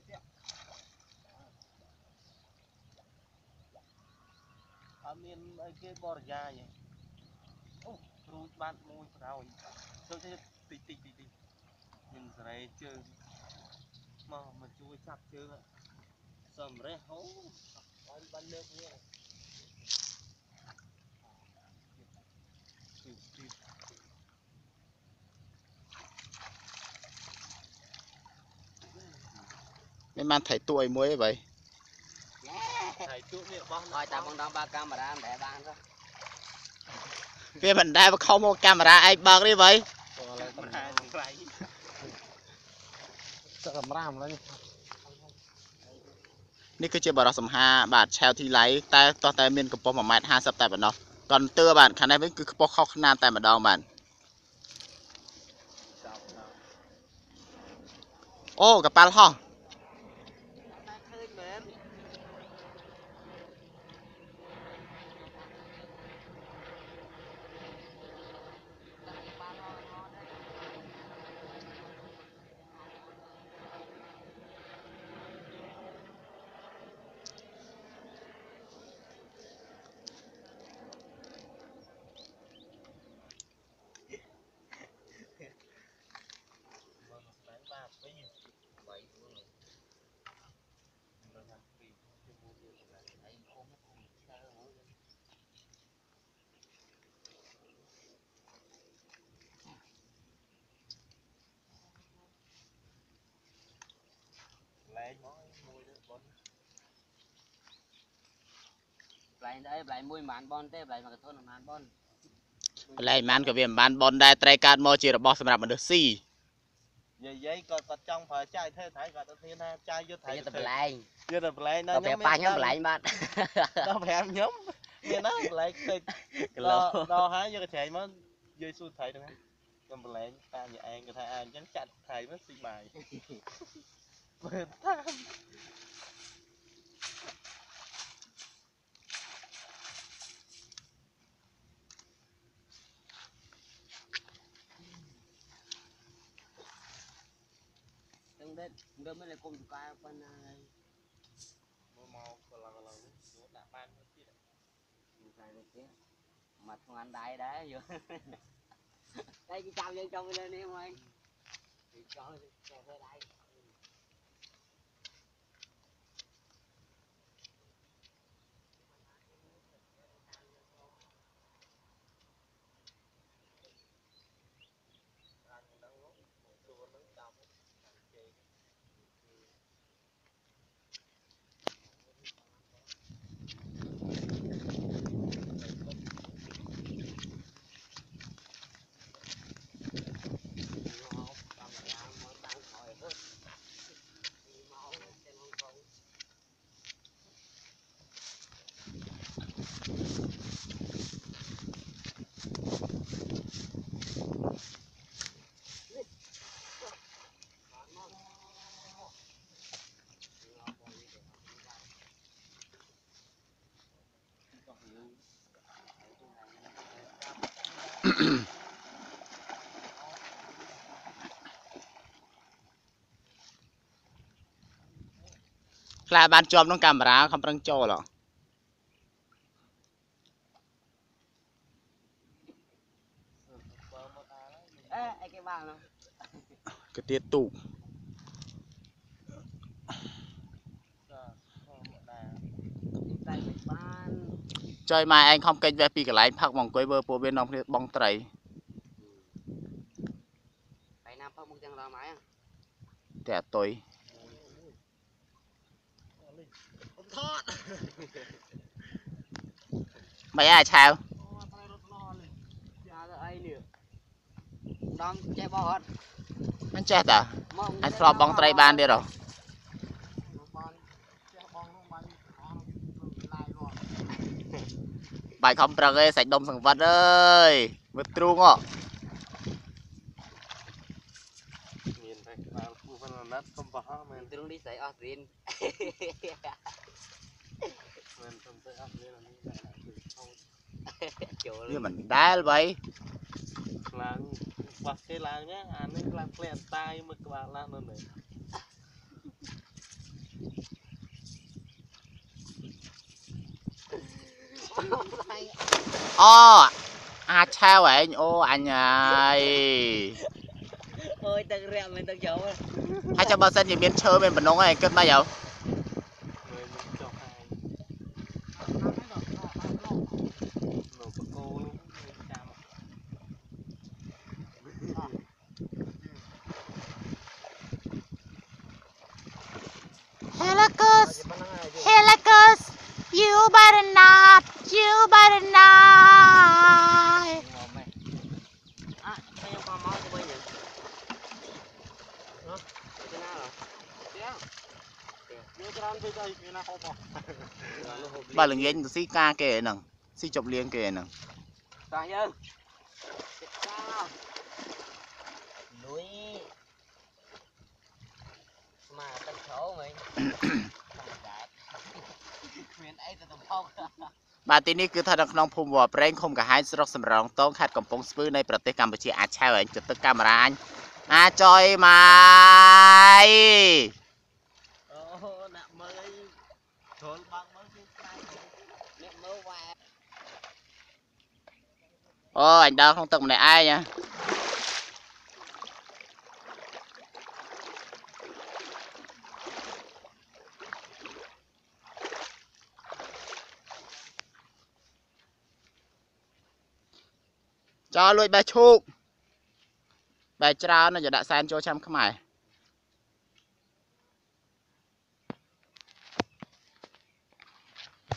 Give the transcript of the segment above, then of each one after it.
យទៀតអត់មានអីគេបរិយាយទេអូរួចបានមួយប្រោយចូលទៅតិចតិចតិចតិចមានសរេជើងមកមកជួយចាប់ជើងសំរេះហូបានបានលើកនេះទីទី មិនបានថៃទួយមួយឯងបើហើយជួបនេះបោះឲ្យតាបងដល់បើកាមេរ៉ាមិនដែលបានទេវាមិនដែលមកខុសមកកាមេរ៉ាឯងបើកនេះបើក៏ឡើយប្រហែលថ្លៃសកម្រាមឡើយនេះគឺជាបរោះសំហាបាទឆាវធីឡៃតែតោះតែមានកម្ពស់1ម៉ែត្រ50តែប៉ុណ្ណោះកន្ទឿបាទខាងនេះវិញគឺខ្ពស់ខុសខ្នាតតែម្ដងបាទអូកប៉ាល់ហោះ តែឃើញមែន មកស្ដាយបាទពី3 4មើលថាពីជាមួយយើងណាឯងគុំគុំឆ្លើមួយលែងមកមួយទៅបន ប្លែងទៅអីប្លែងមួយមិនបានបនទេប្លែងមកកធនមិនបានបនបលែងមិនក៏វាមិនបានបនដែរត្រីកើតមកជារបស់សម្រាប់មនុស្សស៊ីយាយយាយគាត់គាត់ចង់ប្រើចាយធ្វើថៃគាត់ទៅធានថាចាយយកថៃទៅទៅប្លែងយកទៅប្លែងដល់ពេលប៉ាខ្ញុំប្លែងបាត់ដល់5ខ្ញុំមានណាប្លែងតិចគីឡូដល់ដល់ហើយយកកញ្ឆែងមកយាយស៊ូថៃហ្នឹងខ្ញុំប្លែងតាមយាយឯងគាត់ថាអញ្ចឹងចាត់ថៃមកស៊ីបាយមើលតាម ទាំងដេតដើមមិនគុំតកាប៉ុណ្ណាហើយមើលមកកន្លងកន្លងនេះយកដាក់បានមួយទៀត មិនខ្លាចនេះទេមកធ្ងន់ដៃដែរយកតែគេចាប់យើងចង់ទៅនេះមកគេចង់ទៅធ្វើដៃ បានហ្នឹងមកសួរហ្នឹងតាមជេ ខ្លាបានជាប់ក្នុងកាមេរ៉ាខំប្រឹងចូលហ៎បើមកដល់ហើយអេអីគេបាននោះកាទៀតទូកចាធម្មតាតែមិនបាន ចុយម៉ែឯងខំកិច្ចវេះពីកន្លែងផឹកមកអង្គុយមើលពួកវានាំគ្នាបងត្រីហើយណាផឹកមុខទាំងដល់ម៉ែតែអត់តុយអត់ថតមិនអាឆាវអូតែរត់ឡោលេចាទៅអីនេះដំចេះបោះអត់មិនចេះតាមកអាចធ្លាប់បងត្រីបានទៀតហ៎ បាយខំប្រឹងឯងសាច់ដុំសង្វិតអើយមើលទ្រូងហ៎មានតែក្បាលពោះប៉ុណ្ណាត់កុំបោះមែនទ្រូងនេះស្អីអស់រៀនមែនខ្ញុំទៅអស់រៀនអានេះដែរចូលវាមិនដែលបីខ្លាំងបោះគេឡើងណាអានេះខ្លាំងផ្លែអន្តាយមើលក្បាលឡាស់នៅនេះ អូអាចឆាវឯងអូអញហើយអូយទឹករាក់មិនទឹកយកហើយចាំបើសិនជាមានឈើមានបំណងឯងគិតមកយោ មើលមិនចុះហើយនៅបកគោនោះចាំ ហេឡាកូស Helicus, you better not, you better not. មកមែនអ่ะខ្ញុំក៏មកទៅវិញហ្នឹងហ៎ទៅណាឡទៀតយកច្រើនទៅទៅមានណាហូ បអស់បើល្ងាចទៅស៊ីការគេហ្នឹងស៊ីជប់លៀងគេហ្នឹងតោះយើងចិត្តចោលលុយស្មាទឹកជ្រោមិញដែរគ្មានអីទៅទៅផុកបាទទីនេះគឺស្ថិតនៅក្នុងភូមិវត្តប្រេងឃុំកាហាយស្រុកសំរងតងខេត្តកំពង់ស្ពឺនៃប្រទេសកម្ពុជាអាចឆៅឯងទៅទឹកកាមេរ៉ាអញអាចុយម៉ាយ អូដាក់មើលចូលបាក់មើលគឺខ្លាំង អ្នកមើលវ៉ែ អូអញដើរក្នុងទឹកម្នាក់ឯងណាចោលលួចបេះឈូកបេះច្រើនណាស់យកដាក់សែនចូលឆ្នាំខ្មែរ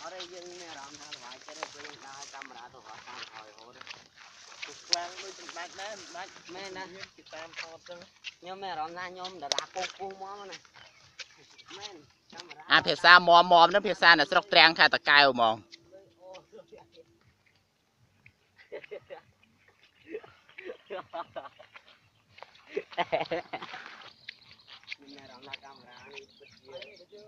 អរេយើងមានអារម្មណ៍ថាល្បាយចិត្តទៅយើងដើរកាមេរ៉ាទៅរកតាមហើយហូត គឺខ្លាំងដូចមិនដាច់ដែរមិនដាច់មែនណាមានគេតាមថតចឹងខ្ញុំមានអារម្មណ៍ថាខ្ញុំតារាពុះពុះមកណាមែនកាមេរ៉ាអាភាសាមមមហ្នឹងភាសានៅស្រុកត្រាំងខេត្តតាកែវហ្មងមានអារម្មណ៍ថាកាមេរ៉ានេះពិតជា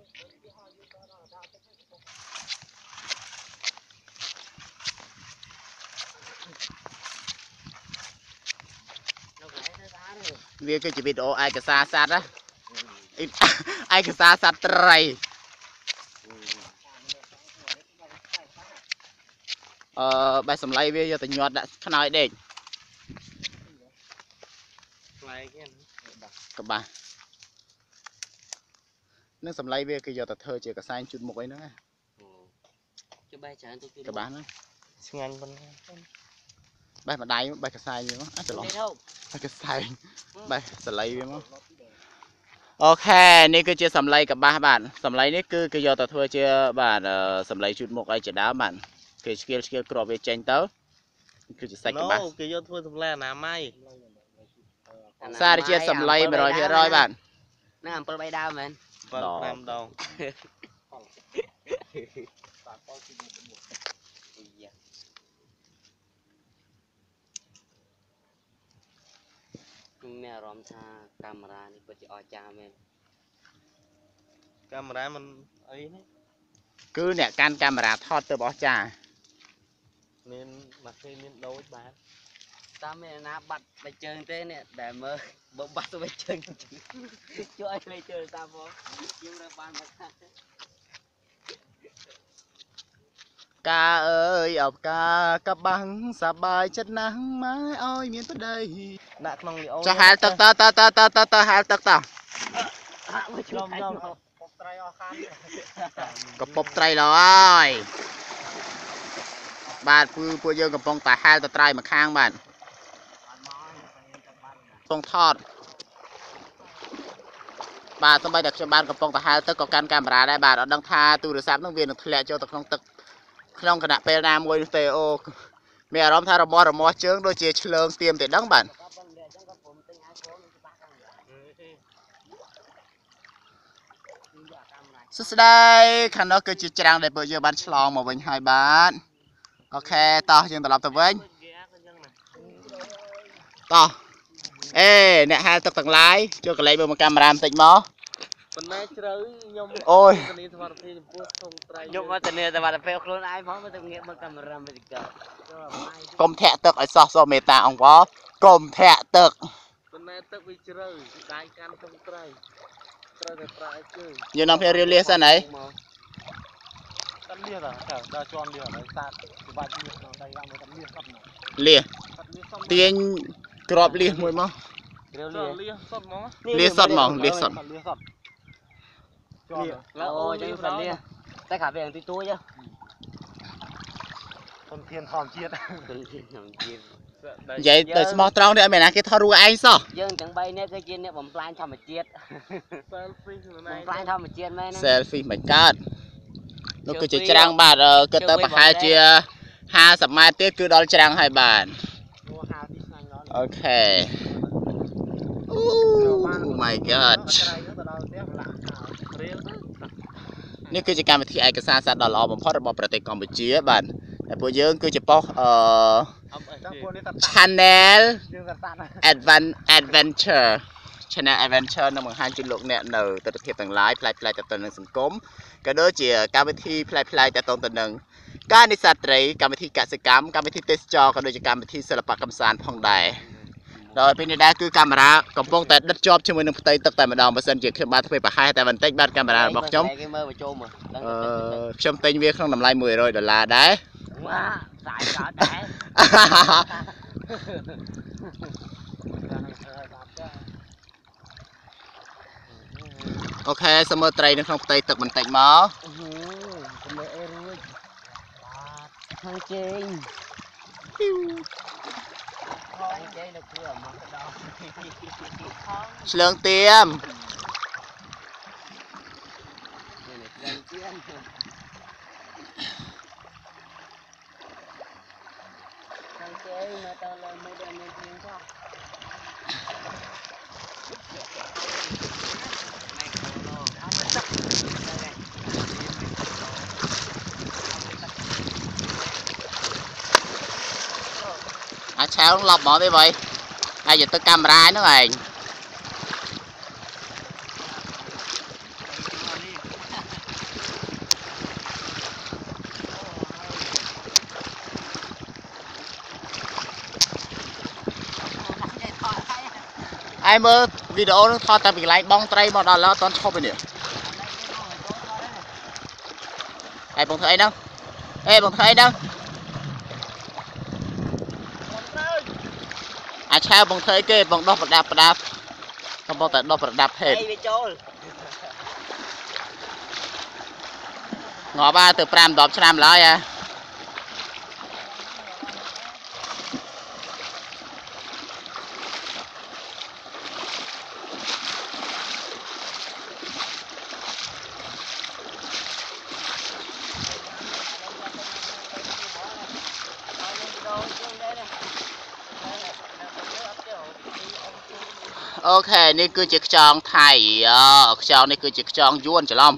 នៅកន្លែងទៅតានេះ វាគឺជាវីដេអូឯកសារសត្វណាអ៊ីឯកសារសត្វត្រីអឺបែបសម្លៃវាយកទៅញាត់ដាក់ខ្នើយដេកខ្លាំងគេកបាស់នឹងសម្លៃវាគឺយកទៅធ្វើជាកសែងជូតមុខអីហ្នឹងណាចុះបែរច្រើនទៅគឺកបាស់ហ្នឹងឆ្ងាញ់ប៉ុណ្ណា បែសម្ដាយបែកសែងវាមកអាចច្រឡំនេះហូបបែកសែងបែសម្លៃវាមកអូខេនេះគឺជាសម្លៃកបាស់បាទសម្លៃនេះគឺគេយកទៅធ្វើជាបាទអឺសម្លៃជូតមុខអីជាដើមបាទគេឆ្កៀលឆ្កៀលគ្រាប់វាចេញទៅគឺជាសាច់កបាស់ណូគេយកធ្វើសម្លេអនាម័យសារជាតិសម្លៃ100%បាទហ្នឹងអំពិលបីដើមមែនបាត់ដង5ដង ខ្ញុំមានអារម្មណ៍ថាកាមេរ៉ានេះពិតជាអស្ចារ្យមែនកាមេរ៉ាមិនអីនេះគឺអ្នកកាន់កាមេរ៉ាថតទៅអស្ចារ្យមានមកគេមានដូចបាទតាមមានអាណាបាត់បិជើងទេនេះដែលមើលបើបាត់ទៅបិជើងជួយឲ្យបិជើងតាមមកខ្ញុំរើបានមកថា កាអើយអបកាកបាំងសប្បាយចិត្តណាស់ម៉ែឲ្យមានប្តីដាក់ក្នុងលីអូចុះហាលទឹកតតតតតតហាលទឹកតហាក់មកជួយចំថែចំមពុកត្រីអស់ខានកពប់ត្រីឡើយបាទគឺពួកយើងកំពុងតែហាលតត្រៃមកខាងបាទកំពុងថតបាទសូម្បីតែខ្ញុំបានកំពុងតែហាលទឹកក៏កាន់កាមេរ៉ាដែរបាទអត់ដឹងថាទូរស័ព្ទនឹងវានឹងធ្លាក់ចូលទៅក្នុងទឹក ក្នុងគណៈពេលណាមួយនោះទេអូមានអារម្មណ៍ថារមាស់រមាស់ជើងដូចជាឆ្លើងស្ទៀមទេដឹងបាទក៏ប៉ុន្តែអញ្ចឹងក៏ผมទិញ iPhone នឹងច្បាស់កាមេរ៉ាខ្ញុំយកកាមេរ៉ាសួស្តីខាងនោះគឺជាច្រាំងដែលពួកយើងបានឆ្លងមកវិញហើយបាទអូខេតោះយើងត្រឡប់ទៅវិញគេអាក៏យ៉ាងណាតោះអេអ្នកហាលទឹកទាំងឡាយចូលកន្លែងមើលមកកាមេរ៉ាបន្តិចមក ប៉ុន្តែជ្រៅខ្ញុំអូយធានាសុវត្ថិភាពចំពោះធំត្រីយកមកទៅនេះតែបាត់ពេលខ្លួនឯងផងមកទៅងាកមើលកាមេរ៉ាមិនក៏ចូលម៉ៃកុំធាក់ទឹកឲ្យសោះសោះមេត្តាអង្គវរកុំធាក់ទឹកប៉ុន្តែទឹកវាជ្រៅដៃកាន់ធំត្រីត្រូវតែប្រើជើងយើងនាំគ្នារៀបលាសិនហីមកកាត់លៀសអាដល់ជាន់លៀសហើយសាតពិបាកលៀសក្នុងដៃឡើងមកកាត់លៀសសត់មកលៀសកាត់លៀសសត់ទាញក្របលៀសមួយមករៀលលលៀៀសសត់មកលៀសសត់ហ្មងលៀសសត់កាត់លៀសសត់ ជាន់អូចឹងសិនលៀតែខាវាទីទួចធនធានធម្មជាតិទៅខ្ញុំទៀតនិយាយទៅស្មោះត្រង់នេះអត់មែនណាគេថតរូបឯងសោះយើងទាំង3នាក់គឺជាអ្នកបំផ្លាញធម្មជាតិ selfie ខ្លួនបំឯងផ្លាញធម្មជាតិមែនណា selfie មិនកើតនោះគឺជាច្រាំងបាទអឺគិតទៅប្រហែលជា50ម៉ែត្រទៀតគឺដល់ច្រាំងហើយបាទមកហៅទីស្ងាញ់ដល់អូខេអូ my god ក្រៃទៅដល់ផ្ទះប្រឡាក់ហៅរៀលទៅ នេះគឺជាកម្មវិធីឯកសារសត្វដ៏ល្អបំផុតរបស់ប្រទេសកម្ពុជាបាទហើយពួកយើងគឺជាប៉ុសអឺអត់អីចាំពួកនេះតា channel យើងតាតា advan adventure channel adventure នឹងបង្ហាញជូនលោកអ្នកនៅទស្សនភាពទាំងឡាយផ្លែផ្លែទៅទៅនឹងសង្គមក៏ដូចជាកម្មវិធីផ្លែផ្លែទៅទៅនឹងការនេសាទត្រីកម្មវិធីកសិកម្មកម្មវិធីទេសចរក៏ដូចជាកម្មវិធីសិល្បៈកម្សាន្តផងដែរ ដោយពេលនេះដែរគឺកាមេរ៉ាកំពុងតែដិតជាប់ជាមួយនឹងផ្ទៃទឹកតែម្ដងបើសិនជាខ្ញុំបានធ្វើប្រហែលតែបន្តិចបាទកាមេរ៉ារបស់ខ្ញុំគេមើលបញ្ចូលមើលដឹងអឺខ្ញុំទិញវាក្នុងតម្លៃ100ដុល្លារដែរវ៉ាសាយកើតដែរអូខេសមើលត្រីនៅក្នុងផ្ទៃទឹកបន្តិចមកកុំមើលអីរួចបាទខាងជេង เลืองเตรียม អាចឆាវលប់មកទេបើហើយយកទៅកាមេរ៉ាហ្នឹងឯងឯងមើលវីដេអូនឹងថតតែពីកន្លែងបងត្រីមកដល់ឡើយអត់ទាន់ឈប់ទេនេះឯងបងធ្វើអីហ្នឹងអេបងធ្វើអីហ្នឹង អាចឆាវបងធ្វើអីគេបងដោះប្រដាប់ប្រដាប់កំពុងតែដោះប្រដាប់ហេតុអីវាចូលងាប់ហើយទៅ5 10ឆ្នាំឡើយហ៎អូ ខេនេះគឺជាខ្យងថៃអខ្យងនេះគឺជាខ្យងយួនច្រឡំ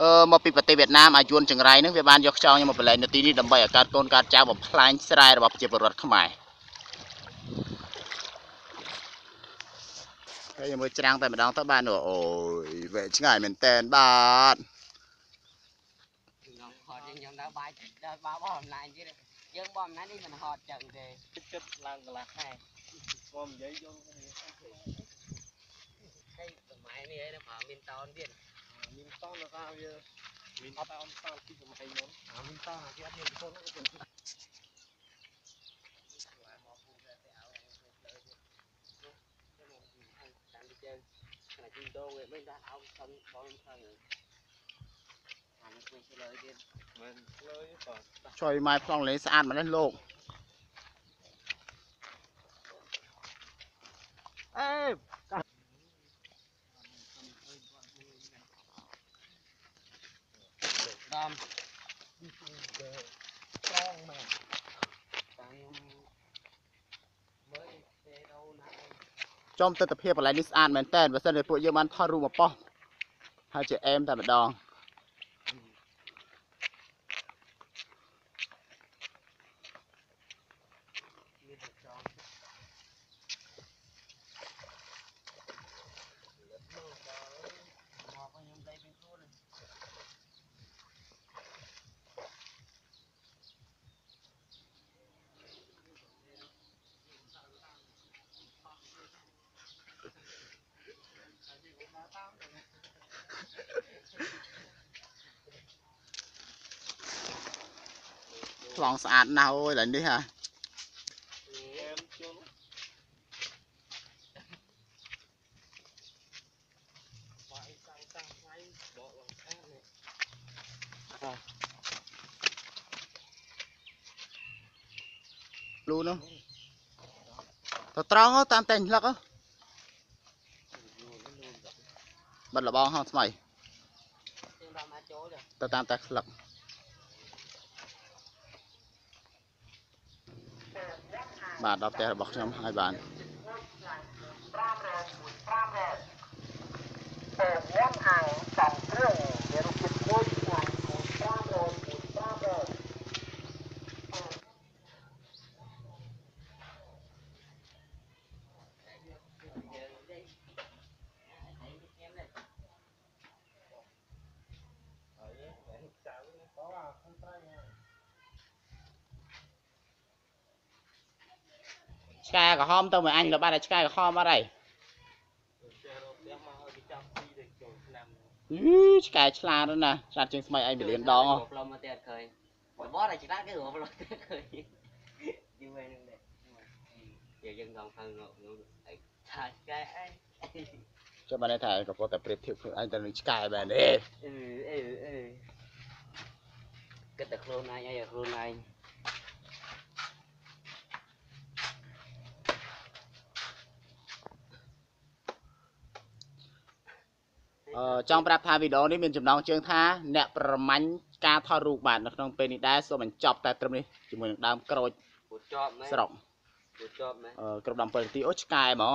អឺមកពីប្រទេសវៀតណាមអាយួនចង្រៃហ្នឹងវាបានយកខ្យងនេះមកបលែងនៅទីនេះដើម្បីឲ្យកើតកូនកើតចៅបំផ្លាញស្រែរបស់ប្រជាពលរដ្ឋខ្មែរហើយយើងមើលច្រាំងតែម្ដងទៅបានអូយវែកឆ្ងាយមែនតែនបាទខ្ញុំហត់យើងខ្ញុំដើរបាយដើរបាបោះអំណាចទៀតយើងបោះអំណាចនេះមិនហត់ចឹងទេចិត្តឡើងកន្លះខែមកនិយាយយល់គ្នាហេស ម័យនេះឯងប្រើមានតោនទៀតមានតោះនៅថាវាមានអត់តោនតោពីសម័យមុនអាមានតោះអាគេអត់មានតោះទេតាមទីយើងខ្លាចជីដូងឯងមិនដាក់អោបសំបងខឹងអានេះគួយឆ្លើយទៀតមិនលើយបាទចុយម៉ែប្លង់លេងស្អាតម្លេះលោកអេ ដំត្រង់មែនតាមខ្ញុំមើលទេដូនណាចំទស្សនភាពកន្លែងនេះស្អាតមែនតើបើសិនជាពួកយើងបានថតរូបមកប៉ោះហើយជាអេមតែម្ដង ខ្លងស្អាតណាស់អូយឡើយនេះហ่ะអែមជុលបាយសាំងតាំងថ្ងៃដកឡើងខាងនេះលូនោះទៅត្រង់ហ៎តាមតែងផ្លឹកហ៎បាត់លបងហងស្មៃ Tiếng rau má chối rồi ទៅតាមតែផ្លឹក បាទដល់ផ្ទះរបស់ខ្ញុំហើយបាន ឆ្កែក្រហមទៅមួយអញលើបាត់តែឆ្កែក្រហមអត់ហើយចេះរកផ្ទះមកឲ្យគេចាប់ពីទៅចូលឆ្នាំអឺឆ្កែឆ្លាតណាស់ឆ្លាតជាងស្មៃឯងពលានដងហ៎ Lộp mà tiệt khơi Bởi bó này chỉ lát cái lộp lộp tiệt khơi Như vậy nè đây Giờ dân còn phân ngộ ngộ Thả cái ấy ចាំបានថាក៏ប៉ុន្តែប្រៀបធៀបខ្លួនឯងទៅនឹងឆ្កែបែបនេះ Ừ ừ ừ Cái tật luôn anh ấy luôn anh អឺ ចង់ប្រាប់ថាវីដេអូនេះមានចំណងជើងថាអ្នកប្រមាញ់ការថតរូបបាទនៅក្នុងពេលនេះដែរសូមបញ្ចប់តែត្រឹមនេះជាមួយនឹងដើមក្រូច Bụt chọp mấy ស្រុក Bụt chọp mấy អឺគ្រប់17នាទីអូឆ្កែហ្មង